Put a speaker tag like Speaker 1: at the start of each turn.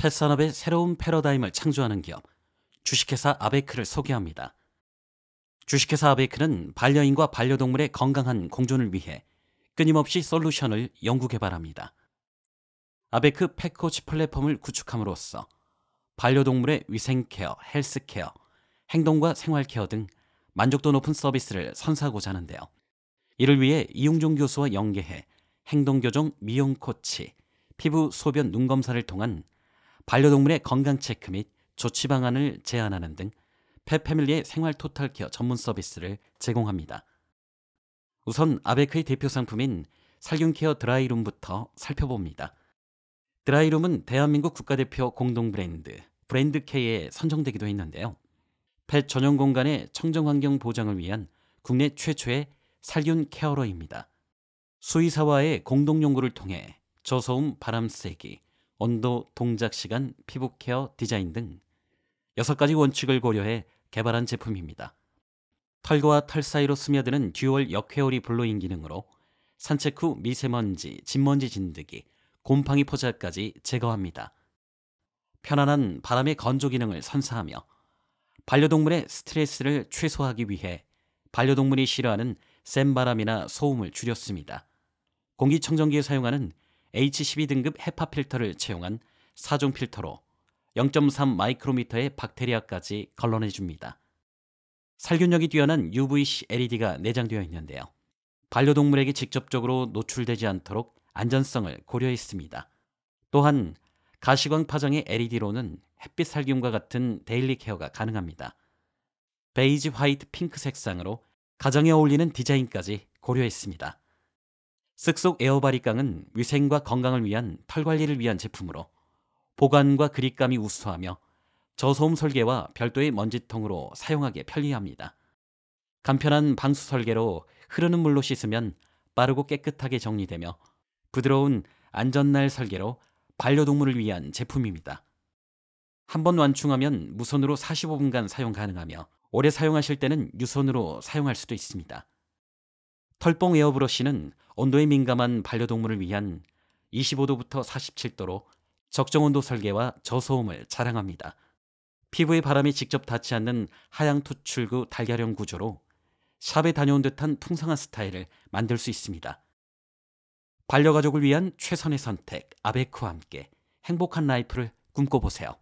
Speaker 1: pet산업의 새로운 패러다임을 창조하는 기업 주식회사 아베크를 소개합니다. 주식회사 아베크는 반려인과 반려동물의 건강한 공존을 위해 끊임없이 솔루션을 연구 개발합니다. 아베크 pet coach 플랫폼을 구축함으로써 반려동물의 위생 care, health care, 행동과 생활 care 등 만족도 높은 서비스를 선사하고자 하는데요. 이를 위해 이용종 교수와 연계해 행동 교정 미용 코치, 피부 소변 눈 검사를 통한 반려동물의 건강 체크 및 조치 방안을 제안하는 등 pet family의 생활 total care 전문 서비스를 제공합니다. 우선 아베크의 대표 상품인 살균 care dry room부터 살펴봅니다. dry room은 대한민국 국가대표 공동 브랜드 브랜드 K에 선정되기도 했는데요. pet 전용 공간의 청정 환경 보장을 위한 국내 최초의 살균 care room입니다. 수의사와의 공동 연구를 통해 저소음 바람 쐬기, 온도, 동작 시간, 피부 care, 디자인 등 6가지 원칙을 고려해 개발한 제품입니다. 털과 털 사이로 스며드는 dual 역회오리 blowing 기능으로 산책 후 미세먼지, 집먼지 진드기, 곰팡이 포자까지 제거합니다. 편안한 바람의 건조 기능을 선사하며 반려동물의 스트레스를 최소화하기 위해 반려동물이 싫어하는 센 바람이나 소음을 줄였습니다. 공기청정기에 사용하는 H12등급 헤파 필터를 채용한 4종 필터로 0.3 마이크로미터의 박테리아까지 걸러내 줍니다. 살균력이 뛰어난 UVC LED가 내장되어 있는데요. 반려동물에게 직접적으로 노출되지 않도록 안전성을 고려했습니다. 또한 가시광 파장의 LED로는 햇빛 살균과 같은 daily care가 가능합니다. 베이지 화이트 핑크 색상으로 가정에 어울리는 디자인까지 고려했습니다. 쓱싹 air바리깡은 위생과 건강을 위한 털 관리를 위한 제품으로 보관과 그립감이 우수하며 저소음 설계와 별도의 먼지통으로 사용하기 편리합니다. 간편한 방수 설계로 흐르는 물로 씻으면 빠르고 깨끗하게 정리되며 부드러운 안전날 설계로 반려동물을 위한 제품입니다. 한 번 완충하면 무선으로 45분간 사용 가능하며 오래 사용하실 때는 유선으로 사용할 수도 있습니다. 털뽕 에어브러쉬는 온도에 민감한 반려동물을 위한 25도부터 47도로 적정 온도 설계와 저소음을 자랑합니다. 피부에 바람이 직접 닿지 않는 하향 투출구 달걀형 구조로 샵에 다녀온 듯한 풍성한 스타일을 만들 수 있습니다. 반려가족을 위한 최선의 선택 아베크와 함께 행복한 라이프를 꿈꿔보세요.